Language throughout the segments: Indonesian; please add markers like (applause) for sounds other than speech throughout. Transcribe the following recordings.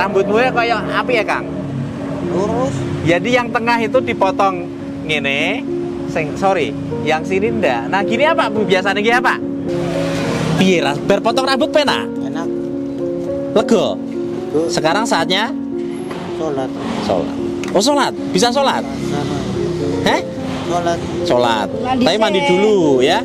Rambutmu ya kayak api ya, Kang? lurus Jadi yang tengah itu dipotong ngene, sing sorry, yang sini ndak. Nah, gini apa Bu biasanya gini apa? Piye ras bar potong rambut pena? enak Lego. Sekarang saatnya sholat sholat. Oh, sholat. Bisa sholat? Heh? sholat Sholat. Mandi Tapi mandi dulu ya.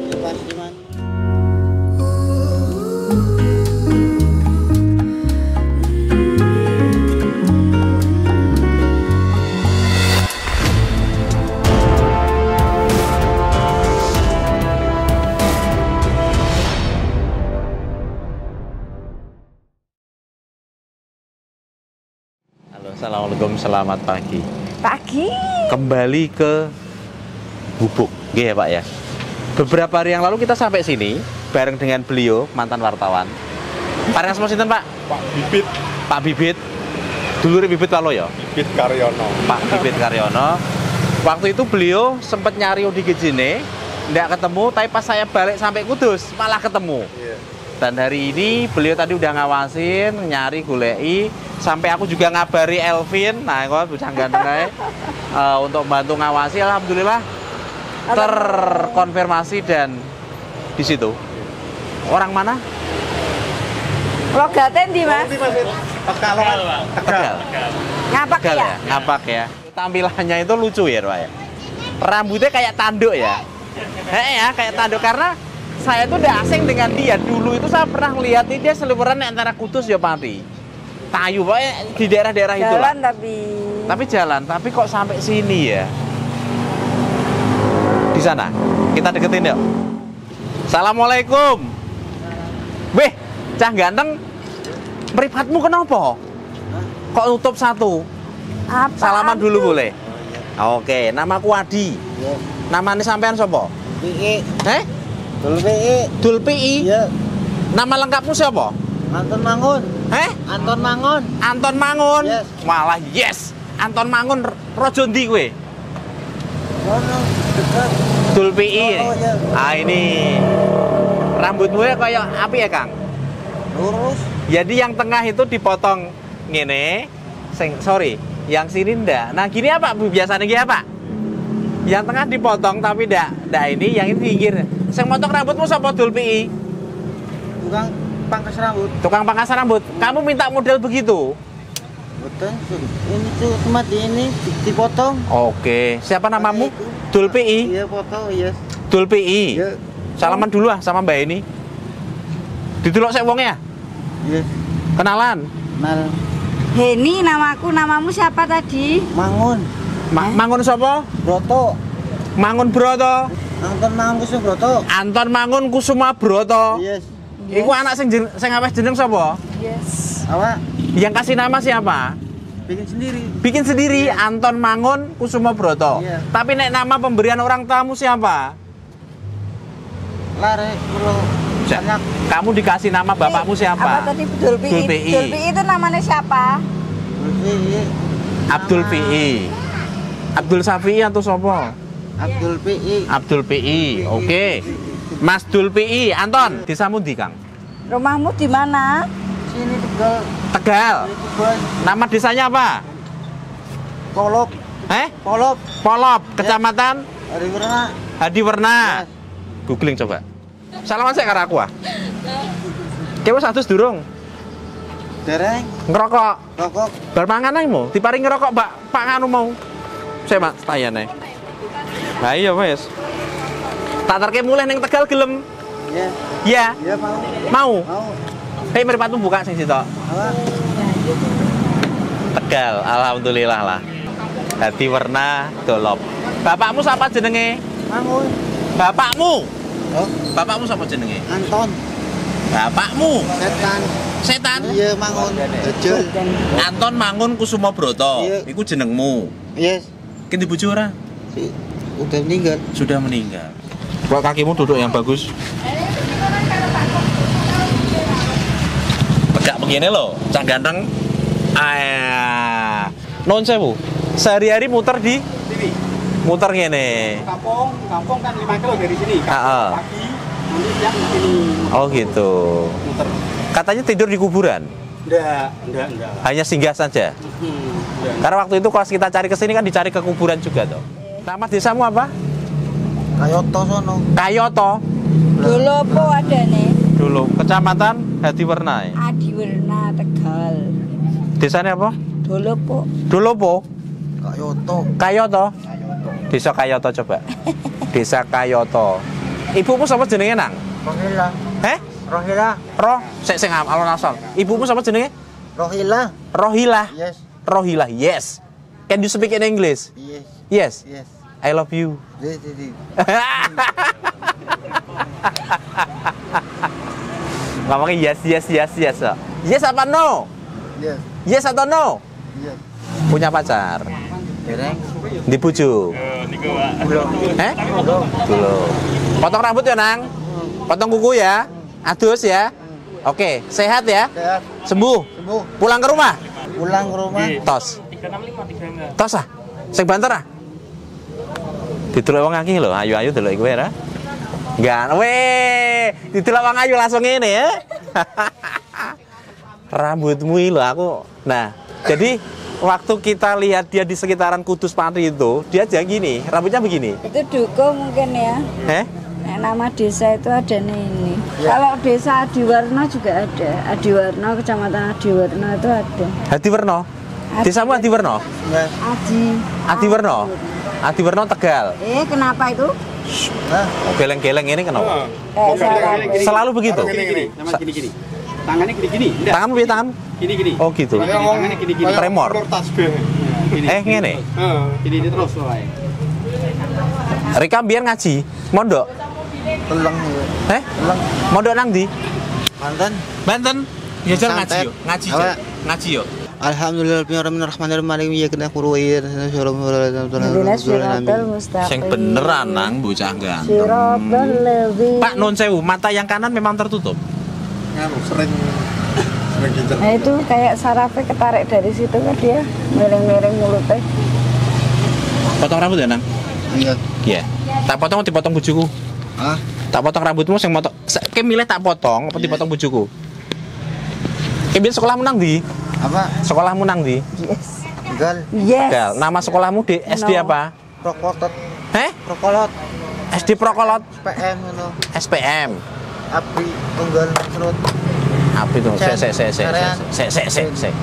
Selamat pagi. Pagi. Kembali ke Bubuk, Nggih ya Pak ya. Beberapa hari yang lalu kita sampai sini bareng dengan beliau mantan wartawan. Pak Rasmus sinten Pak? Pak Bibit, Pak Bibit. Dulu Bibit Palo ya? Bibit Karyono. Pak Bibit Karyono. Waktu itu beliau sempat nyari di Gejine, nggak ketemu, tapi pas saya balik sampai Kudus malah ketemu. Iya. Dan hari ini beliau tadi udah ngawasin, nyari gulei, sampai aku juga ngabari Elvin, nah kok bisa ganteng (laughs) eh, untuk bantu ngawasi, alhamdulillah terkonfirmasi dan di situ orang mana? Logaten di Mas. Pekalongan. Tegal. Ngapak Tegal ya? ya, ngapak ya. Tampilannya itu lucu ya, Pak ya. Rambutnya kayak tanduk ya. Eh ya, kayak tanduk karena saya tuh udah asing dengan dia. Dulu itu saya pernah lihat dia seliweran antara Kudus ya Pati. Tayu pokoknya di daerah-daerah itu Jalan tapi Tapi jalan, tapi kok sampai sini ya? Di sana. Kita deketin yuk. Assalamualaikum. Weh, cah ganteng. Meripatmu kenapa? Kok tutup satu? apa? Salaman dulu boleh? Oke, namaku Adi. ya Namanya sampean sopo? PE Eh? Dulu PE Dulpi. iya Nama lengkapmu siapa? Anton Mangun Eh? Anton Mangun Anton Mangun. Yes. Malah yes. Anton Mangun Rojo ndi kowe? Kono dekat Dulpi. Oh, iya. Ah ini. Rambutmu ya kayak api ya, Kang? lurus Jadi yang tengah itu dipotong ngene, sing sorry, yang sini ndak. Nah, gini apa Bu biasanya gini apa? Yang tengah dipotong tapi ndak, ndak ini, yang ini pinggir. Sing motong rambutmu sapa Dulpi? tukang pangkas rambut Tukang pangkas rambut. Kamu minta model begitu? betul ini tuh tempat ini di- dipotong Oke, siapa namamu? Itu. Dulpi. iya foto iya Dulpi. iya Salaman dulu ah sama Mbak ini. Ditulok sik wong ya? iya Kenalan. nal Heni namaku, namamu siapa tadi? Mangun Ma- Mangun sapa? Broto Mangun Broto. Anton Mangun Kusum Broto Anton Mangun Kusuma Broto. yes Iku anak sing jen- sing apa jeneng sapa? Yes. apa Yang kasih nama siapa? bikin sendiri Bikin sendiri Anton Mangun Kusuma Broto. Iya. Tapi nek nama pemberian orang tamu siapa? lare kulo Kamu dikasih nama bapakmu Apa siapa? tadi Dulpi? Dulpi. Dulpi itu namanya siapa? Iya, Abdul Nama PI. Abdul Safi atau sopo? Abdul PI Abdul PI. Oke. Mas Dul PI, Anton, desa Mundi, Kang. Rumahmu di mana? sini tegal Tegal. Nama desanya apa? polop Eh? polop Polop, Kecamatan hari warna Hadiwerna. Googling coba. Salaman saya karo aku ah. Kowe satu durung dereng ngerokok. rokok Bar mangan ae mo, diparing ngerokok Pak Pak nganu mau. Saya Mak, tayane. Lah iya wes. Tak terke mulai ning Tegal gelem. ya Ya, ya mau mau. mau Hei meripatmu buka sing sitok. apa Tegal, alhamdulillah lah. Hati warna dolop. Bapakmu siapa jenenge? Mangun Bapakmu. oh Bapakmu siapa jenenge? Anton Bapakmu. setan Setan. iya Mangun jejel Anton Mangun Kusuma Broto. Iya. Iku jenengmu. yes Kini bojo ora? si udah meninggal Sudah meninggal. Buat kakimu duduk yang bagus. Tegak begini loh, cak ganteng. Ah, non sewu. Sehari-hari muter di Sini. muter ngene. Kampung, kampung kan 5 kilo dari sini. Ah, ah. Pagi, nanti siang di sini Oh gitu. muter. Katanya tidur di kuburan. Enggak, enggak, enggak. Hanya singgah saja. Hmm, enggak. Karena waktu itu kalau kita cari ke sini kan dicari ke kuburan juga tuh. Nama desamu apa? Kayoto sono. Kayoto Dolopo ada nih. dulu, Kecamatan Hadiwerna. ya. Adiwerna Tegal. Desanya apa? Dolopo. Dolopo, Kayoto. Kayoto. Desa Kayoto coba. Desa Kayoto. Ibumu siapa jenenge nang? Rohila. Eh? Rohila. Roh, sik sing alon asal. Ibumu siapa jenenge? Rohila. Rohila. Yes. Rohila. Yes. Can you speak in English? Yes. Yes. Yes. I love you. Yes, yes, yes. Ngomongnya yes, yes, yes, yes. apa no? Yes. Yes atau no? Yes. Punya pacar. Dereng. Di bujuk. Belum. Eh? Dulu. Potong rambut ya, Nang? Potong kuku ya? Adus ya? Oke, sehat ya? Sehat. Sembuh. Sembuh. Pulang ke rumah? Pulang ke rumah. Tos. Tos ah. Sing banter ah. Didelok wong akeh lho, ayu-ayu delok kowe ya. Enggak, weh, didelok wong ayu langsung ngene ya. (laughs) Rambutmu lho aku. Nah, jadi waktu kita lihat dia di sekitaran Kudus Pati itu, dia aja gini, rambutnya begini. Itu duko mungkin ya. Eh? Nah, nama desa itu ada nih ini. Ya. Kalau desa Adiwarna juga ada. Adiwarna, kecamatan Adiwarna itu ada. Hadi Werno. Desamu Hadi Werno? Adi. Adi Werno. Adi Werno Tegal. Eh, kenapa itu? Hah? Oh, geleng-geleng ini kenapa? Eh, salah. Selalu begitu. Gini gini, nama gini gini. Tangannya gini gini. Enggak. Tanganmu piye tangan? Gini gini. Oh gitu. Kayak wong tangannya gini gini. Tremor. tasbih. Gini. Eh, ngene? Heeh, gini ini terus wae. Rika biar ngaji, mondok. Teleng. Eh? Teleng. Mondok nang di? Mantan. Banten. Ya jar ngaji yo, ngaji jar. Ngaji yo. Ya iya. Sing beneran nang bocah ganteng. Pak non sewu, mata yang kanan memang tertutup. Nganu sering sering kincir. Nah itu kayak sarafnya ketarik dari situ kan dia miring-miring mulutnya. Potong rambut ya nang? Iya. Iya. Tak potong dipotong bujuku. Ah, Tak potong rambutmu sing motong. Ke milih tak potong apa dipotong bujuku? Ke biar sekolahmu nang di? Apa? Sekolahmu nang di? Yes. Tinggal Yes. Tegal. Nama sekolahmu di SD No. apa? prokotot, Heh? prokolot, SD Prokolot PM ngono. SPM. Api tunggal serut. Apa itu? Sek sek sek sek Sarean. sek sek sek sek.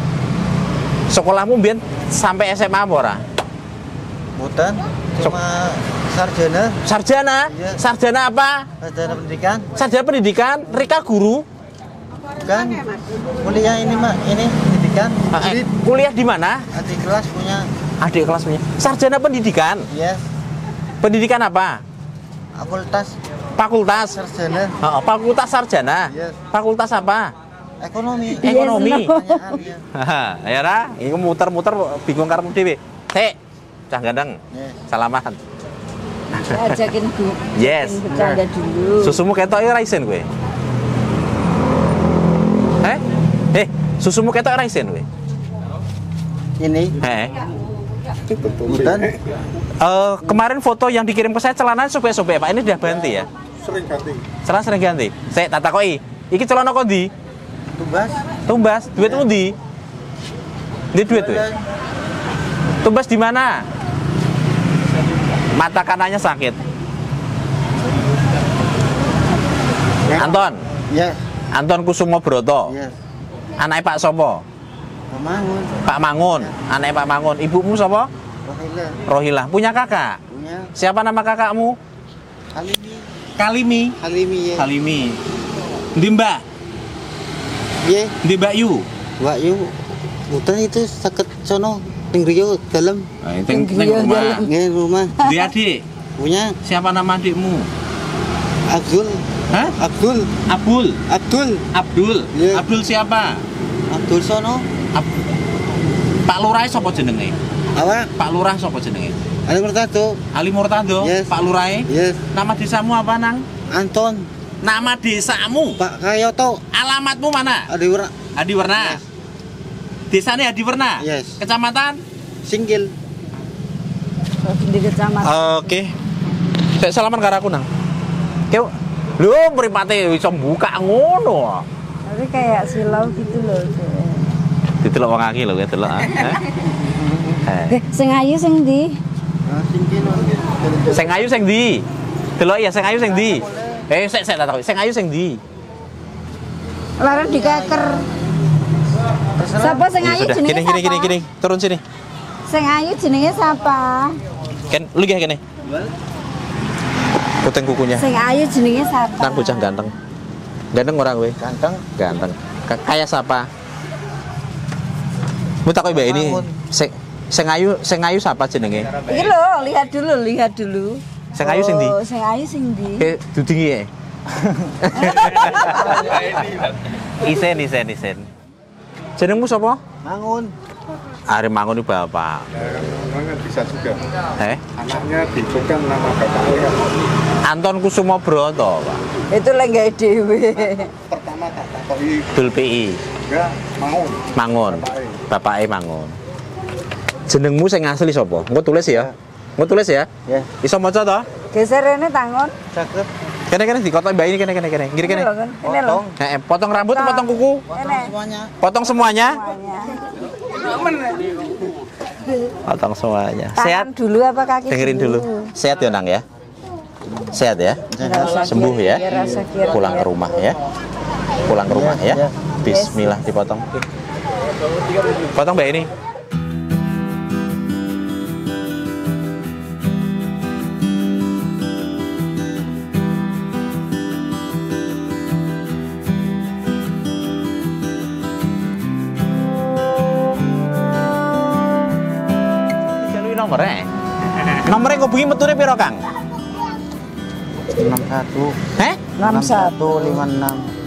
Sekolahmu biar sampai SMA apa ora? Bukan cuma sarjana, Sarjana? Iya. Sarjana apa? sarjana pendidikan. Sarjana pendidikan, Rika guru. Kan kuliah ini mak, ini pendidikan. Ah, eh, Jadi kuliah di mana? adik kelas punya Adik kelas punya. Sarjana pendidikan. yes, Pendidikan apa? fakultas Fakultas. sarjana Oh, fakultas sarjana. Yes. Fakultas apa? ekonomi. Ekonomi. Yes, no. Pertanyaan ya. Haha, ya ra? Iku muter-muter bingung karepmu dhewe. Sik, cah gandeng. Yes. Salaman. Saya ajakin bu. Yes. Bercanda dulu. Susumu ketok ora isen kowe. Eh? Eh, susumu ketok ora isen kowe. Ini Eh, kemarin foto yang dikirim ke saya celana sobek-sobek Pak. Ini udah ganti ya. Sering ganti. Celana sering ganti. Saya tak takoki. Iki celana kok ndi? tumbas. Tumbas, duitmu ndi? Ndi duit tuh? Tumbas di mana? Mata kanannya sakit. Anton, Yes, Anton Kusumo Broto. yes. Anaknya Pak Sopo? Membangun. Pak Mangun. Anaknya Pak Mangun. Ibumu Sopo? Rohila Rohilah. Punya kakak? punya Siapa nama kakakmu? Halimi. Kalimi. Halimi ya. Kalimi. Ndi Mbak? Ye, Ndi Mbak Yu? Wak yu. Bukan itu sakit sono ning Rio dalam Ting Iya, rumah. nge rumah Ndi adik? punya Siapa nama adikmu? Abdul Hah? Abdul Abdul. Abdul Abdul. Iya. Abdul siapa? Abdul sono Ab- Pak Lurah sapa jenenge? apa Pak Lurah sapa jenenge? ada mertado Ali Murtado, Yes. Pak Lurah. yes Nama desamu apa, Nang? Anton Nama desamu. Pak Kayoto Alamatmu mana? ada ura Adi Warna. Desanya Adi Warna. Yes. Kecamatan? singgil Di kecamatan. Oke. Saya salaman karo aku, Nang. Kau Lho, mripate iso buka ngono. Tapi kayak silau gitu loh. Ditelok wong aki lho, delok. ah. Hah? Eh. Eh, sing ayu sing ndi? Nah, sing ayu sing ndi? Delok ya sing ayu sing ndi? Eh, sik sik tak takoki. Sing ayu sing ndi? Lara dikeker. Sapa sing Ya ayu jenenge gini gini gini gini. Turun sini. Sing ayu jenenge sapa? Ken, lu gak kene. Puteng kukunya. Sing ayu jenenge sapa? Nang bocah ganteng. Ganteng orang kowe? Ganteng. Ganteng. Ka- Kayak siapa? Mu takoki mbak ini Bangun. sing sing ayu sing ayu siapa jenenge? Iki lho, lihat dulu, lihat dulu. Sing ayu sing ndi? Oh, Sing ayu sing ndi? Ke dudingi ya. (laughs) isen isen isen. Jenengmu sapa? Mangun. Ari mangun iki bapak. Mana bisa juga. Eh? Anaknya dibukan nama bapaknya. Anton Kusumo Broto, Pak. Itu lenggae dhewe. Pertama tak takoki Dul PI. enggak mau. Mangun. Bapake. Bapake Mangun. Jenengmu sing asli sapa? Engko tulis ya. Engko tulis ya. Ya, Iso maca to? Geser rene tangon. cakep. Kene kene dikotok mbak ini kene kene kene. Kiri kene. Ini kan. Ini. Potong. Eh, eh, potong rambut potong kuku? Ini. Semuanya. Potong semuanya? Semuanya. Potong semuanya. Tangan Sehat? dulu apa kaki Dengerin dulu. Sehat ya, Nang ya? Sehat ya? Usah Sembuh ya? kira- Pulang ke rumah ya? Pulang ke rumah Iya, ya? iya. Bismillah dipotong. Potong mbak ini. Metune piro, Kang? 61. Heh? 61.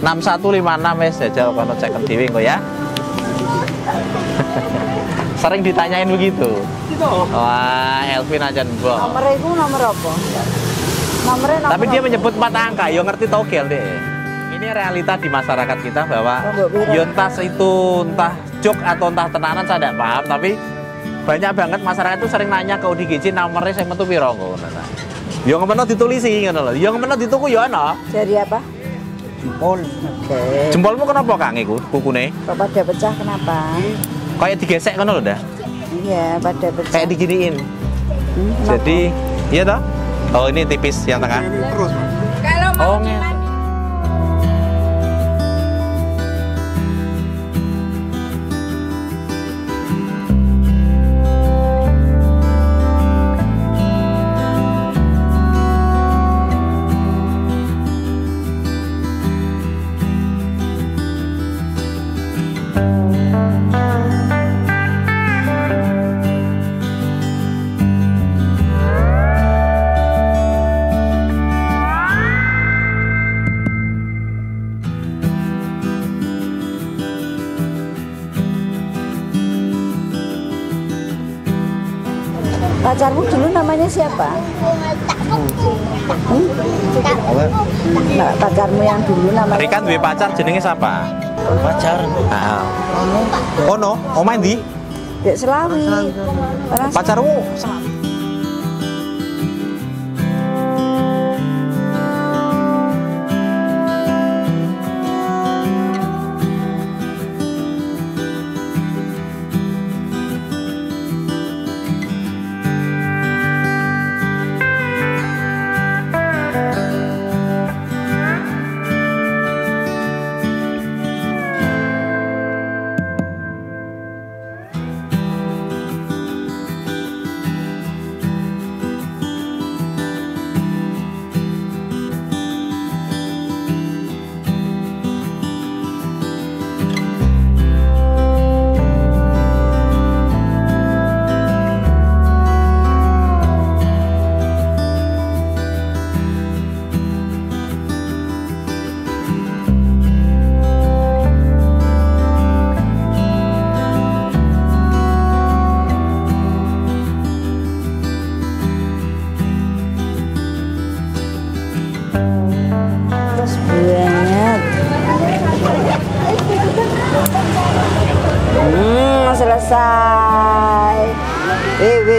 6156. 6156 wes jajal kono cek dhewe engko ya. (laughs) Sering ditanyain begitu. Wah, Elvin aja mbok. Nomor itu nomor apa? Nomornya nomor Tapi dia menyebut empat angka, yo ngerti togel deh. Ini realita di masyarakat kita bahwa Oh, itu entah jok atau entah tenanan saya tidak paham, tapi banyak banget masyarakat itu sering nanya ke UDGJ nomornya saya metu piro ngono. nah. Yo ngepeno ditulisi ngono lho. Yo ngepeno dituku yo ana. Dari apa? Jempol. Oke. Jempolmu kenapa Kang iku kukune? Kok pada pecah kenapa? Kayak digesek ngono lho dah. Iya, pada pecah. Kayak diginiin. Hmm? Jadi, iya toh? Oh, ini tipis yang tengah. Terus, kalau Oh, siapa? Hmm? Nah, pacarmu yang dulu namanya Rika duwe pacar jenenge siapa? Pacar. Heeh. Oh no, oh main di Dek Selawi. Pacarmu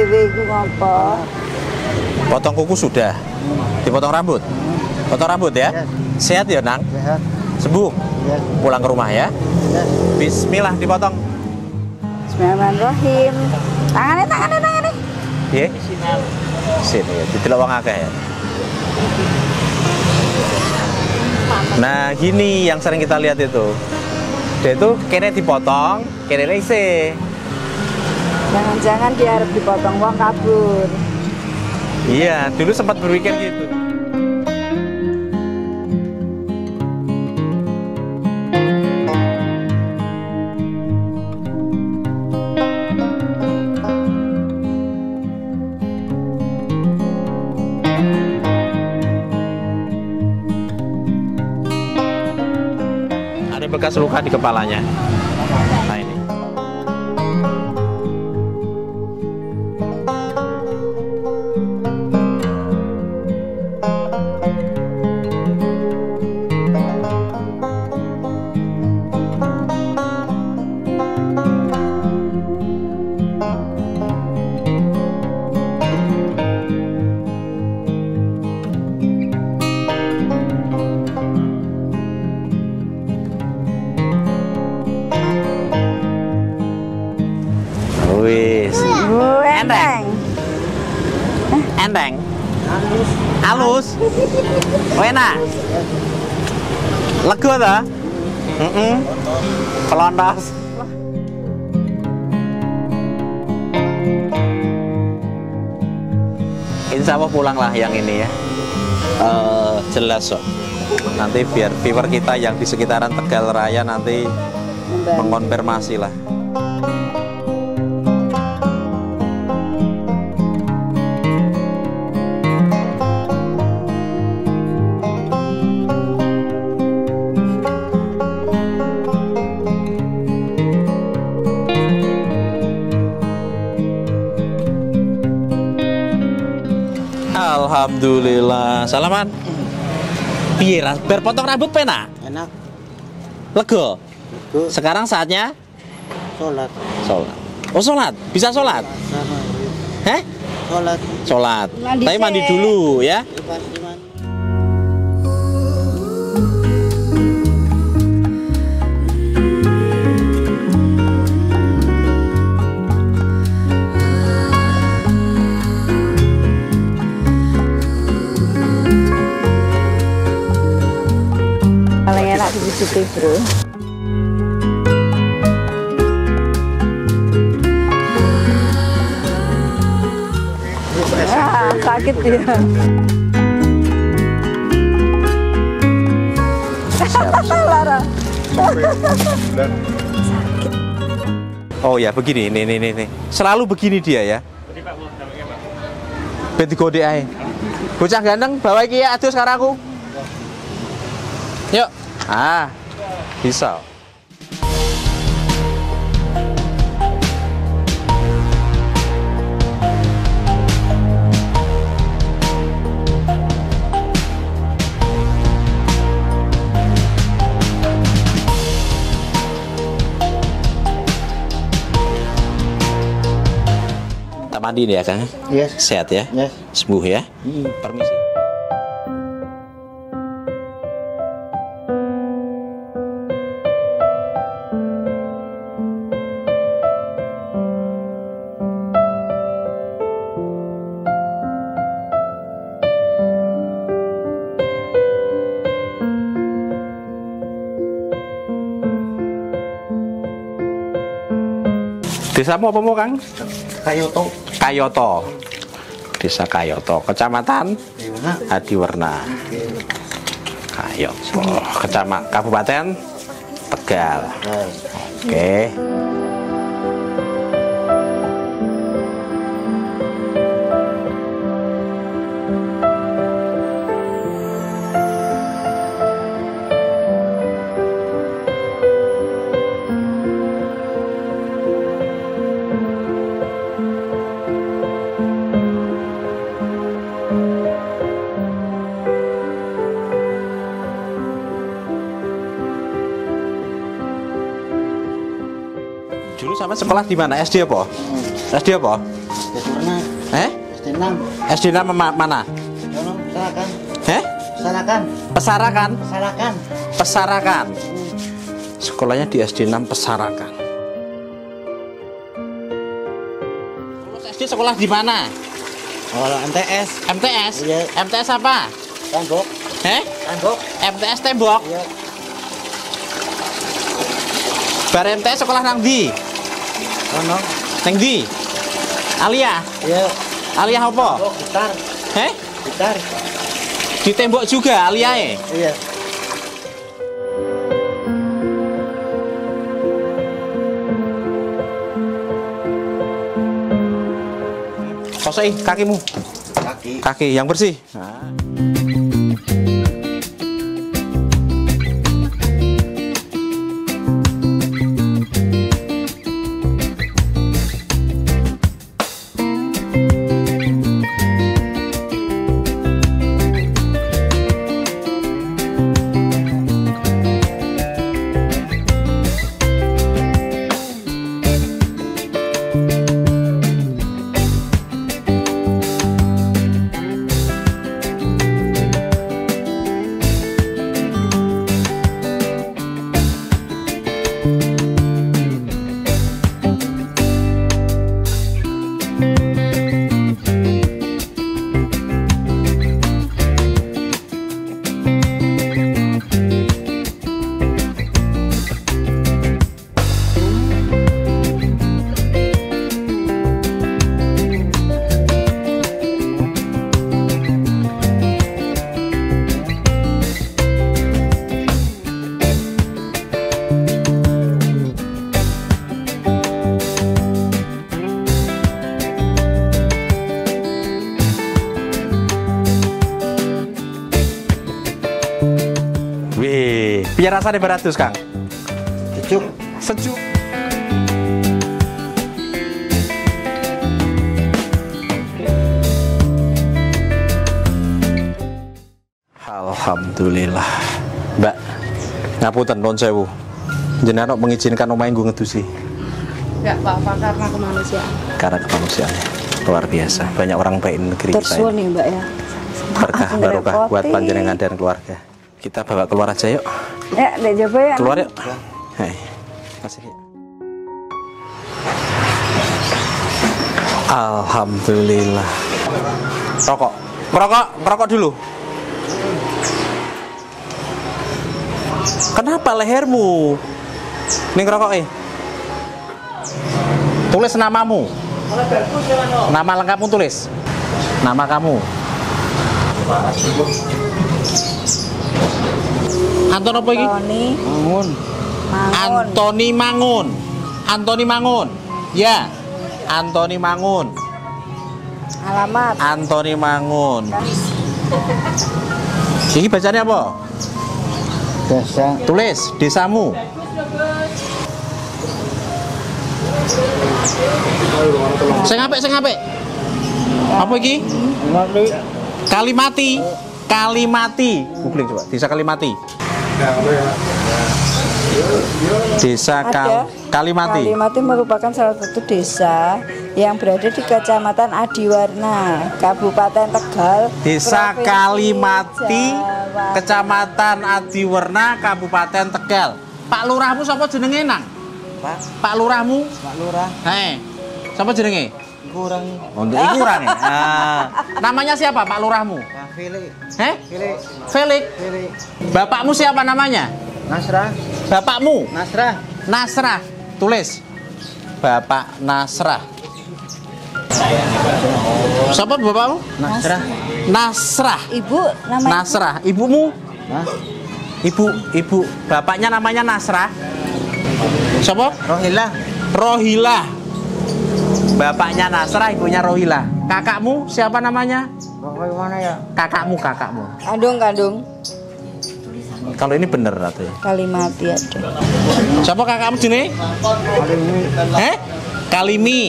Ngapa? potong kuku sudah. Dipotong rambut. Potong rambut ya. Sehat ya, Nang? Sehat. Sembuh. Pulang ke rumah ya. Bismillah dipotong. Bismillahirrahmanirrahim. Tangannya, tangannya, tangannya. Ya. Sini ya, didelok wong akeh ya. Nah, gini yang sering kita lihat itu. Dia itu kene dipotong, kene isi. Jangan-jangan dia harus dipotong uang kabur. Iya, dulu sempat berpikir gitu. Ada bekas luka di kepalanya. Pelontos. Insya Allah pulanglah yang ini ya. Eh, jelas kok. Nanti biar viewer kita yang di sekitaran Tegal Raya nanti mengkonfirmasi lah. Alhamdulillah. Salaman. Piye, Ras? Bar potong rambut pena? Enak. Lego. Itu Sekarang saatnya sholat. sholat. Oh, sholat. Bisa sholat? Sama. Heh? Sholat. Sholat. Mandi Tapi mandi dulu ya. Itu dipijitin, bro. Ah, sakit dia. (laughs) Lara. Oh ya, begini. Nih, nih, nih. Selalu begini dia ya. Ben digode ae. Bocah ganteng, bawa iki ya adus karo aku. Yuk. Ah. Bisa. Tak mandi nih ya, Kang. Yes. Sehat ya? Yes. Sembuh ya? Hmm. Permisi. Desamu apa mau Kang? Kayoto. Kayoto. Desa Kayoto, Kecamatan? Adiwerna. Kayoto, Kecamatan Kabupaten Tegal. Oke. Dulu sama sekolah di mana? SD apa? SD apa? di mana? Eh? SD 6. SD nama ma- mana? Sono, Sarakan. Eh? Sarakan. Pesarakan. Sarakan. Pesarakan. Sekolahnya di SD 6 Pesarakan. SD sekolah di mana? Kalau MTS, MTS? Iya. MTS apa? tembok, Heh? tembok. MTS tembok. Iya. Bar MTS sekolah nang di? Ono. Nang di? Alia? Iya. Alia apa? Oh, gitar, Heh? gitar. Di tembok juga Aliae? Iya. Kosoi kakimu. Kaki. Kaki yang bersih. Wih, piye rasane beratus, Kang? Cucuk. Sejuk. Alhamdulillah. Mbak, ngapunten nuwun sewu. Jenengan kok mengizinkan omahe nggo ngedusi Enggak apa-apa karena kemanusiaan. karena kemanusiaan luar biasa. Banyak orang baik di negeri kita Tersuwun ini. nih Mbak ya. Berkah barokah buat panjenengan dan keluarga. Kita bawa keluar aja yuk. Ya, Dek coba ya. Keluar yuk. Hei. Kasih. Alhamdulillah. Rokok. Merokok, merokok dulu. Kenapa lehermu? Nih ngerokok eh. Tulis namamu. Nama lengkapmu tulis. Nama kamu. Anton apa iki? Tony Bangun. Mangun. Antoni Mangun. Antoni Mangun. Ya. Antoni Mangun. Alamat. Antoni Mangun. Ini bacanya apa? Desa. Tulis desamu. Sing apik, sing apik. Apa iki? Ngerti. Kalimati. Kalimati. Googling coba. Desa Kalimati. Desa Kal Kalimati. Kalimati merupakan salah satu desa yang berada di Kecamatan Adiwarna, Kabupaten Tegal, Desa Provinsi Kalimati, Jawa Kecamatan Adiwerna, Kabupaten Tegal. Pak Lurahmu sapa jenenge nang? Pak, Pak Lurahmu? Pak Lurah. Hei. Sapa jenenge? Kurang. Untuk iku kurang ya. (laughs) Ah. namanya siapa Pak Lurahmu? Felix. Heh? Felix. Felix. Felix. Bapakmu siapa namanya? Nasrah. Bapakmu? Nasrah. Nasrah. Tulis. Bapak Nasrah. Siapa bapakmu? Nasrah. Nasrah. Ibu namanya Nasrah. Ibumu? Hah? Ibu, ibu. Bapaknya namanya Nasrah. Siapa? Rohila. Rohila. Bapaknya Nasrah, ibunya Rohila. Kakakmu siapa namanya? Rohila mana ya? Kakakmu, kakakmu. kandung kandung Kalau ini bener atau ya? Kalimati ada. Siapa kakakmu jenis? Kalimi. Eh? Kalimi.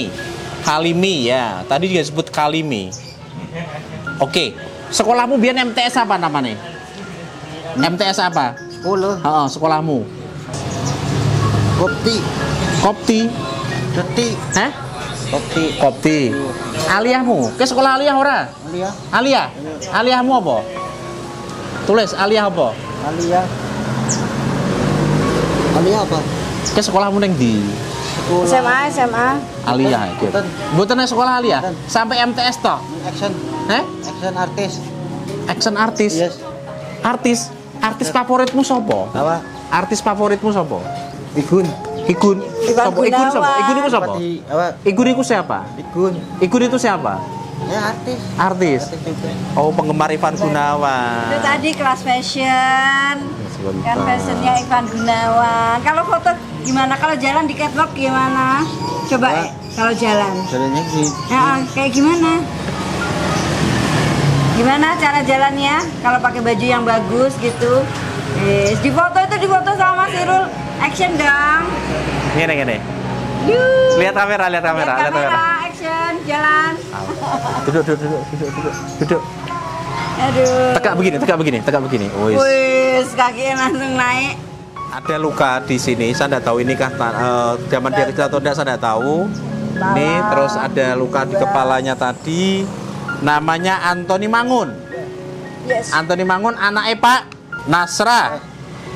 Kalimi ya. Tadi juga sebut Kalimi. Oke. Sekolahmu biar MTS apa namanya? MTS apa? 10. Oh, sekolahmu. Kopti. Kopti. Detik. Hah? Kopti. Kopti. Aliyahmu. Ke sekolah aliyah ora? Alia. Aliyah. Aliyahmu apa? Tulis aliyah apa? Alia. Alia apa? Ke sekolahmu neng di. SMA SMA Alia gitu. Mboten sekolah Mboten. sampai MTS toh. action Eh? action artis Action artis. yes Artis. Artis favoritmu sopo? apa Artis favoritmu sopo? Igun Igun. Igun? Gunawan. Igun itu sopo? Seperti apa Igun itu siapa? Igun Igun itu siapa? ya artis Artis. Oh, penggemar Ivan itu Gunawan. tadi kelas fashion Sebentar. kan fashionnya Ivan Gunawan kalau foto gimana kalau jalan di catwalk gimana coba eh, kalau jalan jalannya gini ya, kayak gimana gimana cara jalannya kalau pakai baju yang bagus gitu eh, di foto itu di foto sama Mas Irul action dong Gini gini. Yuh. Lihat kamera, lihat kamera, Lihat lihat kamera. action jalan Duduk, duduk, duduk, duduk, duduk, duduk. aduh Tegak begini, tegak begini, tegak begini. Wis. Wis, kakinya langsung naik Ada luka di sini. Saya tidak tahu ini kah eh, zaman dia kecil atau tidak saya tidak tahu. Ini terus ada luka di kepalanya tadi. Namanya Antoni Mangun. yes Antoni Mangun anaknya Pak Nasra.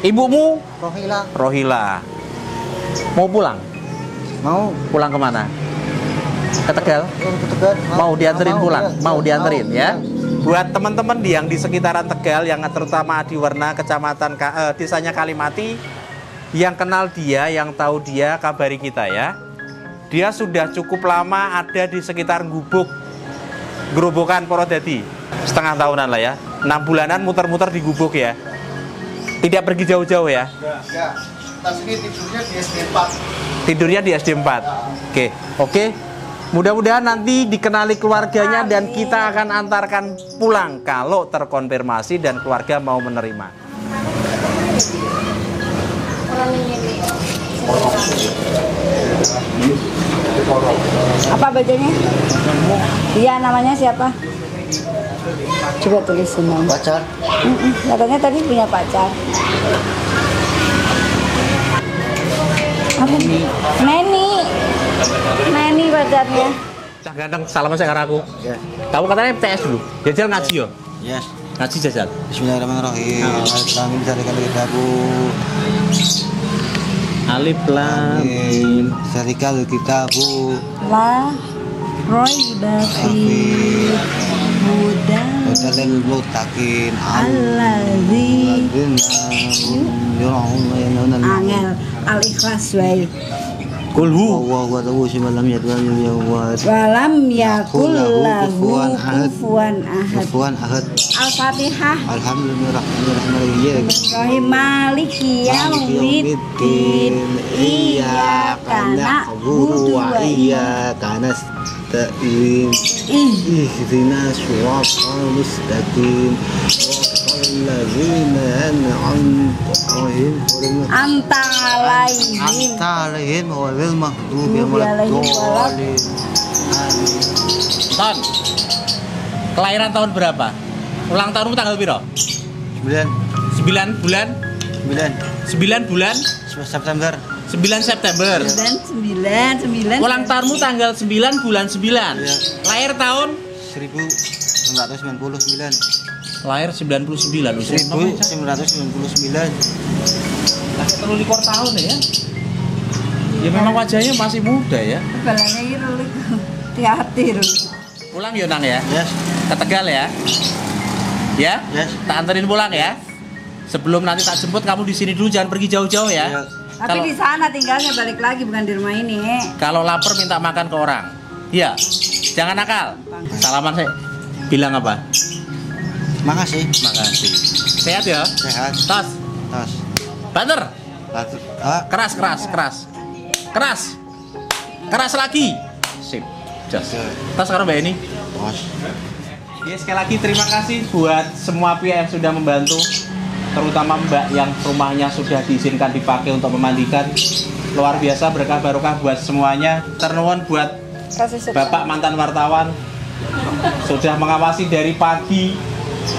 Ibumu Rohila Rohila. Mau pulang? mau Pulang ke mana? Ke Tegal? ke Tegal Mau dianterin Mau, pulang? ya. Mau dianterin Mau, ya? Buat teman-teman yang di sekitaran Tegal, yang terutama di Warna, kecamatan Ka- eh, desanya Kalimati, yang kenal dia, yang tahu dia, kabari kita ya. Dia sudah cukup lama ada di sekitar Gubuk, Gerobokan Porodadi, setengah tahunan lah ya. Enam bulanan muter-muter di Gubuk ya. Tidak pergi jauh-jauh ya. Ya, tas ini tidurnya di SD 4. Tidurnya di SD 4. Oke, oke. Mudah-mudahan nanti dikenali keluarganya dan kita akan antarkan pulang kalau terkonfirmasi dan keluarga mau menerima. apa bacanya iya namanya siapa coba tulisin nama pacar? Mm-mm, katanya tadi punya pacar. Apa? Neni. Neni. Pacarnya. Cah ganteng, salam saya karo aku. ya. Kamu katanya MTS dulu. Jajal ngaji yo. yes. Ngaji jajal. Bismillahirrahmanirrahim. Oh. Amin dari kali kitabu Alif lam mim. kali kitabu lah Roy Bafi Wadalil mutakin Alladzi Yurahum Angel Al-Ikhlas wae Kulhu. wa wa tawu simalam ya tuan ya wa Walam yakul Lahu kufuwan ahad. kufuwan ahad Al-Fatihah Alhamdulillahirrahmanirrahim Rahim Maliki Yaumiddin Iyyaka na'budu wa iyyaka nasta'in Ih, اهدنا الصراط المستقيم صراط الذين أنعمت عليهم Anta alaihim أنعمت عليهم غير المغضوب المغضوب عليهم ولا الضالين Ton. Kelahiran tahun berapa? Ulang tahunmu tanggal piro? Sembilan 9 bulan Sembilan 9 bulan September 9 September. Sembilan Sembilan Sembilan Ulang tahunmu tanggal 9 bulan 9. Iya. Lahir tahun 1999 lahir 99 usia 1999 Masih terlalu likur tahun ya. Ya memang wajahnya masih muda ya. Balanya irul itu Hati-hati Pulang ya Nang ya. Yes Ke Tegal ya. Ya? Yes. Tak anterin pulang ya. Sebelum nanti tak jemput kamu di sini dulu jangan pergi jauh-jauh ya. Iya. Tapi Kalau di sana tinggalnya balik lagi bukan di rumah ini kalau lapar minta makan ke orang. Iya. Jangan nakal. Salaman saya. Bilang apa? Makasih Makasih. Sehat ya. Sehat Tas. Tas Banter. Ah Keras, keras, keras. Keras. Keras lagi. Sip. Just. Tas sekarang Mbak ini. Bos Ya sekali lagi terima kasih buat semua pihak yang sudah membantu terutama Mbak yang rumahnya sudah diizinkan dipakai untuk memandikan. Luar biasa berkah barokah buat semuanya. Ternuwun buat. Bapak mantan wartawan. Sudah mengawasi dari pagi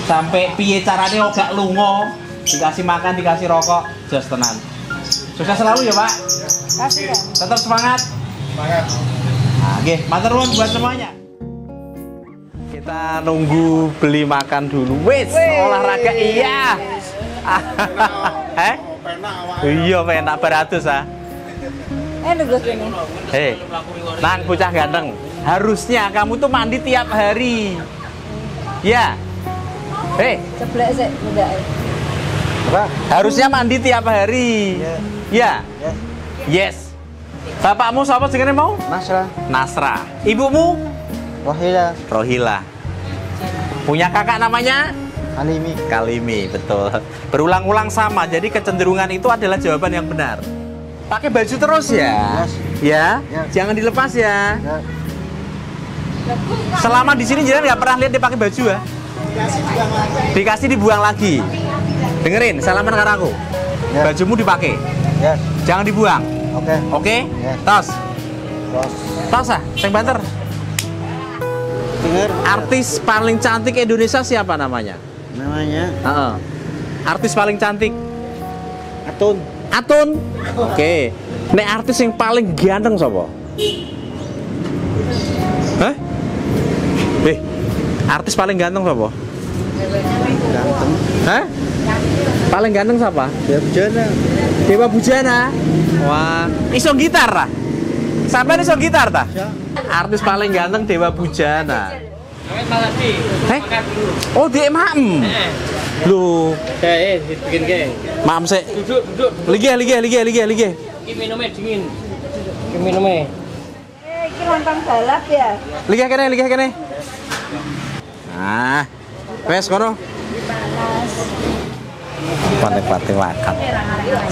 sampai piye caranya ogak lungo dikasih makan dikasih rokok just tenang sukses selalu ya Pak. Kasih kan tetap semangat. Semangat. Nah, oke, matur nuwun buat semuanya. Kita nunggu beli makan dulu. Wis, olahraga iya. (laughs) eh? Penak awak. Iya, penak beratus ah. Eh, ini. Hei, nang bocah ganteng. Harusnya kamu tuh mandi tiap hari. Ya. Hei, Sebelah sih, harusnya mandi tiap hari. Ya. Yes. Bapakmu siapa sih mau? Nasra. Nasra. Ibumu? Wahila. Rohila. Punya kakak namanya? Alimi. Kalimi, betul. Berulang-ulang sama, jadi kecenderungan itu adalah jawaban yang benar. Pakai baju terus ya? Yes. Ya? Ya. Jangan dilepas ya. Ya. Selama di sini jangan nggak pernah lihat dia pakai baju ya? Dikasih dibuang lagi. Dengerin, salaman karo aku. Ya. Bajumu dipakai, Ya. jangan dibuang. Oke. Oke? Ya. Tos. Bos. Tos ah, sing banter. Dengar. Artis paling cantik Indonesia siapa namanya? Namanya Heeh. Artis paling cantik Atun. Atun. Oke. Nek artis yang paling ganteng sapa? Hah? Eh, artis paling ganteng sapa? Ganteng. Hah? Paling ganteng siapa? Ya bejana. Dewa Bujana. Wah, iso gitar lah. Sampai iso gitar ta? Artis paling ganteng Dewa Bujana. Heh? Oh, dia maem. Loh, Eh, bikin ke. maem sih. Duduk, duduk. Lige, lige, lige, lige, lige. Iki minumnya dingin. Iki minumnya. Eh, ini lontong balap ya? Lige kene, lige kene. Nah, wes kono. Panik-panik makan.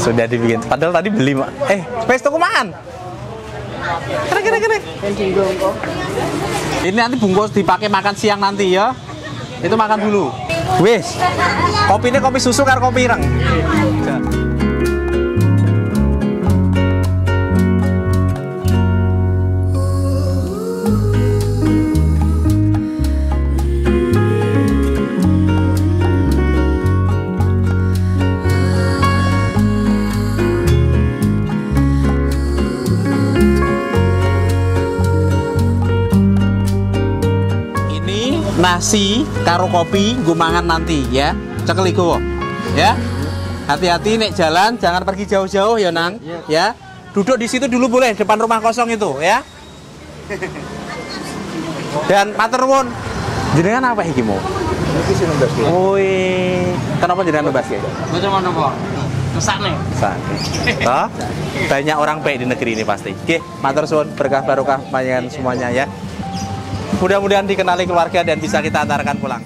Sudah dibikin. Padahal tadi beli, Mak. Eh, wes tuku makan. Kene, kene, kene. Ini nanti bungkus dipakai makan siang nanti ya. Itu makan dulu. Wes. Kopinya kopi susu karo kopi ireng. Nasi karo kopi gue mangan nanti ya. Cekel iku. Ya. Hati-hati nek jalan jangan pergi jauh-jauh ya Nang. Ya. Duduk di situ dulu boleh depan rumah kosong itu ya. Dan matur nuwun. Jenengan apa iki mau? Iki sing nembas ya. Woi, kenapa jenengan bebas ya? Betul mana, Pak? Rusak nih. Toh? Banyak orang baik di negeri ini pasti. Oke, matur suwun, berkah barokah panjenengan semuanya ya. Mudah-mudahan dikenali keluarga dan bisa kita antarkan pulang.